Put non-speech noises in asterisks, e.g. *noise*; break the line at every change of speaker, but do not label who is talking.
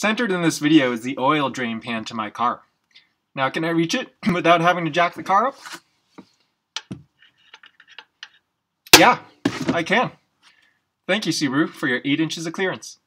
Centered in this video is the oil drain pan to my car. Now can I reach it *clears throat* without having to jack the car up? Yeah, I can. Thank you Subaru for your 8 inches of clearance.